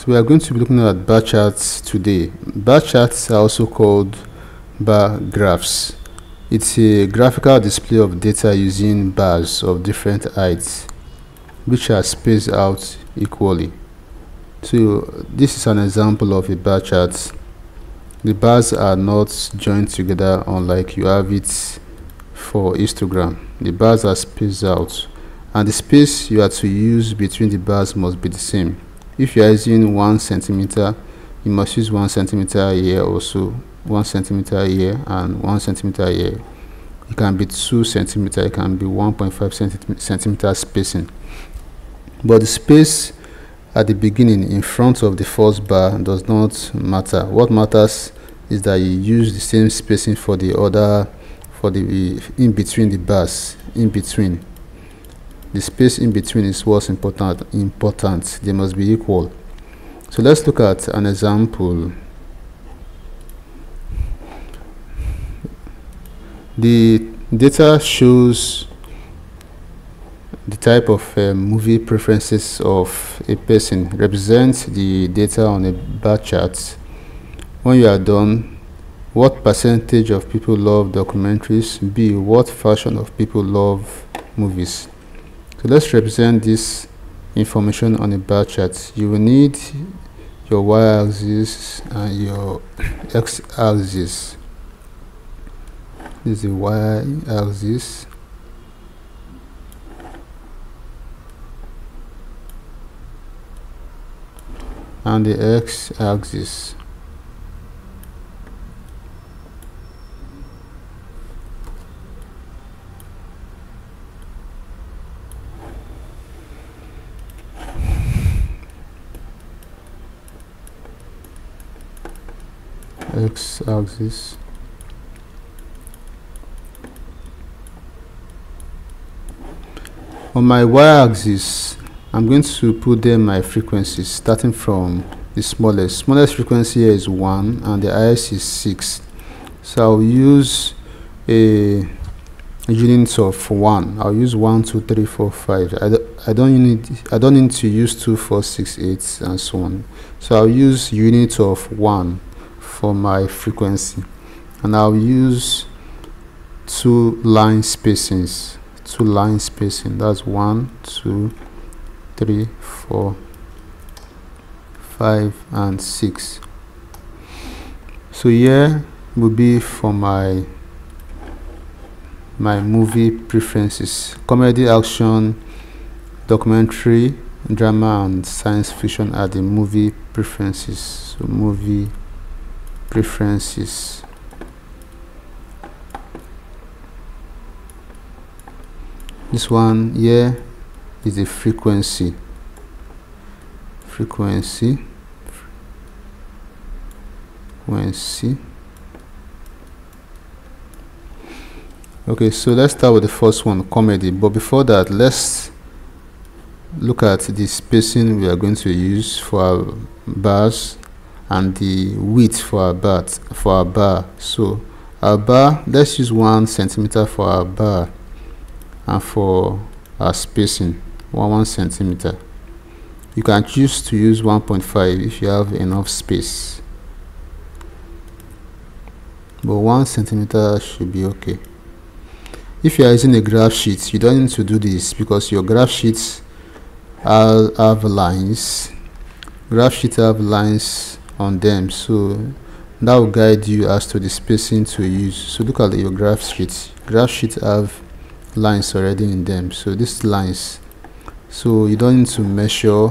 So we are going to be looking at bar charts today. Bar charts are also called bar graphs. It's a graphical display of data using bars of different heights which are spaced out equally. So this is an example of a bar chart. The bars are not joined together unlike you have it for histogram. The bars are spaced out and the space you are to use between the bars must be the same if you are using one centimeter you must use one centimeter here also one centimeter here and one centimeter here. It can be two centimeter it can be 1.5 centimeter spacing. But the space at the beginning in front of the first bar does not matter. What matters is that you use the same spacing for the other for the in between the bars in between the space in between is what's important important. They must be equal. So let's look at an example. The data shows the type of uh, movie preferences of a person. Represents the data on a bar chart. When you are done what percentage of people love documentaries? B what fraction of people love movies so let's represent this information on a bar chart. You will need your y-axis and your x-axis. This is the y-axis. and the x-axis. X-axis on my y-axis I'm going to put there my frequencies starting from the smallest. Smallest frequency here is 1 and the highest is 6 so I'll use a unit of 1 I'll use 1 2 3 4 5 I, do, I don't need I don't need to use 2 4 6 8 and so on. So I'll use unit of 1 for my frequency. And I'll use two line spacings two line spacing. That's one two three four five and six. So here will be for my my movie preferences. Comedy action documentary drama and science fiction are the movie preferences. So movie preferences. This one here is the frequency. Frequency. Frequency. Okay so let's start with the first one comedy. But before that let's look at the spacing we are going to use for our bars and the width for our bar for our bar. So our bar let's use one centimeter for our bar and for our spacing one one centimeter. You can choose to use 1.5 if you have enough space. But one centimeter should be okay. If you are using a graph sheet you don't need to do this because your graph sheets have lines. Graph sheet have lines on them. So that will guide you as to the spacing to use. So look at your graph sheets. Graph sheets have lines already in them. So these lines so you don't need to measure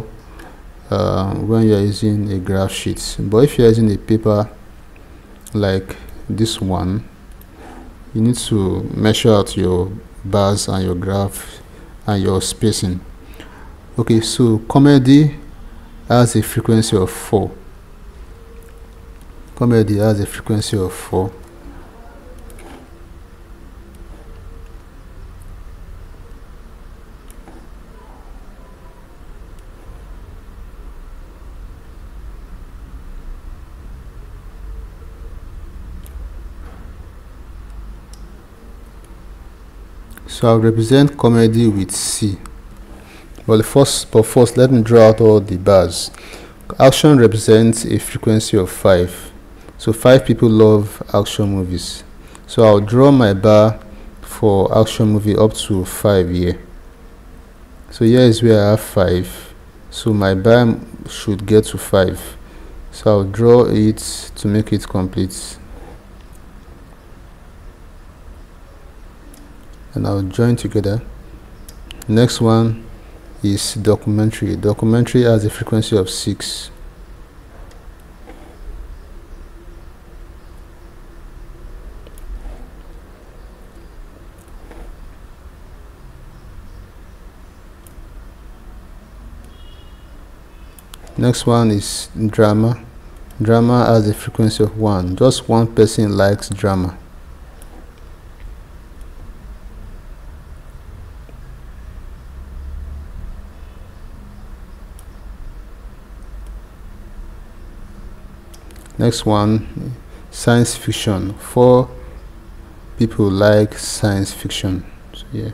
uh, when you're using a graph sheet. But if you're using a paper like this one you need to measure out your bars and your graph and your spacing. Okay so comedy has a frequency of 4 comedy has a frequency of 4 so I'll represent comedy with C. But first but first let me draw out all the bars. Action represents a frequency of 5 so 5 people love action movies. So I'll draw my bar for action movie up to 5 here. So here is where I have 5 so my bar should get to 5 so I'll draw it to make it complete. And I'll join together. Next one is documentary. Documentary has a frequency of 6 next one is drama. Drama has a frequency of 1 just one person likes drama. Next one science fiction. Four people like science fiction. So yeah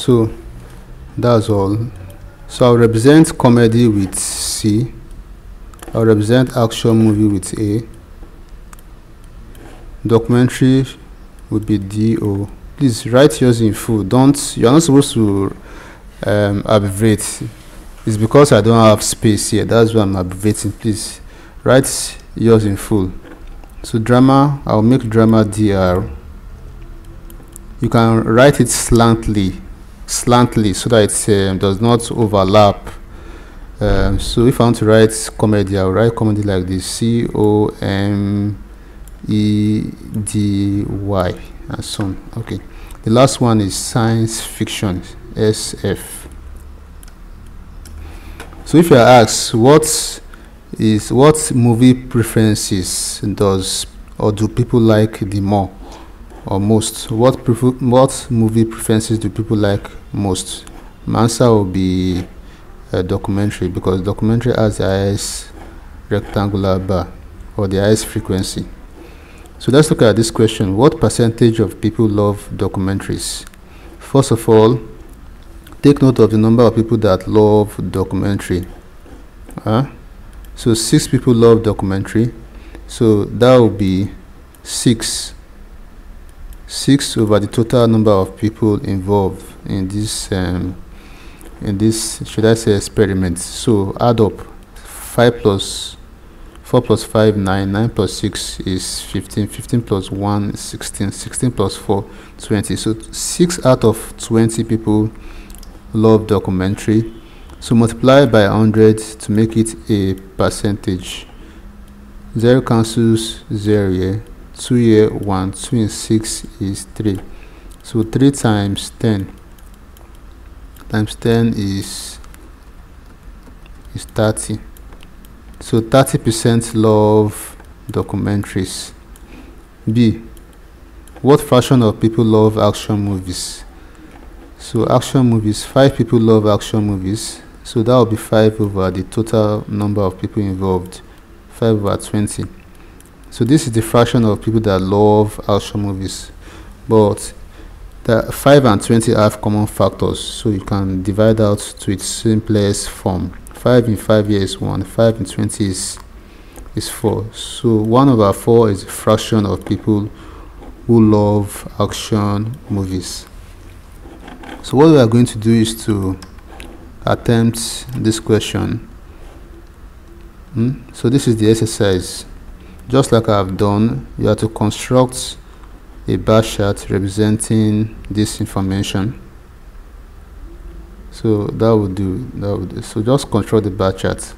so that's all. So I'll represent comedy with C. I'll represent action movie with A. Documentary would be do please write yours in full. Don't you're not supposed to um, abbreviate. It's because i don't have space here. That's why i'm abbreviating. Please write yours in full. So drama i'll make drama dr you can write it slantly slantly so that it um, does not overlap um, so if i want to write comedy i'll write comedy like this c o m E D Y and so on. Okay. The last one is science fiction SF. So if you are asked what is what movie preferences does or do people like the more or most? What what movie preferences do people like most? My answer will be a documentary because documentary has the highest rectangular bar or the highest frequency. So let's look at this question. What percentage of people love documentaries? First of all, take note of the number of people that love documentary. Huh? So six people love documentary. So that will be six. Six over the total number of people involved in this um, in this should I say experiment. So add up. Five plus 4 plus 5 9 9 plus 6 is 15 15 plus 1 is 16 16 plus 4 20 so 6 out of 20 people love documentary. So multiply by 100 to make it a percentage. 0 cancels 0 here 2 here 1 2 and 6 is 3 so 3 times 10 times 10 is is 30 so 30% love documentaries. B. What fraction of people love action movies? So action movies, 5 people love action movies. So that will be 5 over the total number of people involved. 5 over 20. So this is the fraction of people that love action movies. But the 5 and 20 have common factors. So you can divide out to its simplest form. 5 in 5 years 1 5 in 20 is is 4 so 1 over 4 is a fraction of people who love action movies so what we are going to do is to attempt this question hmm? so this is the exercise just like I've done you have to construct a bar chart representing this information so that would do that would do. so just control the bar chart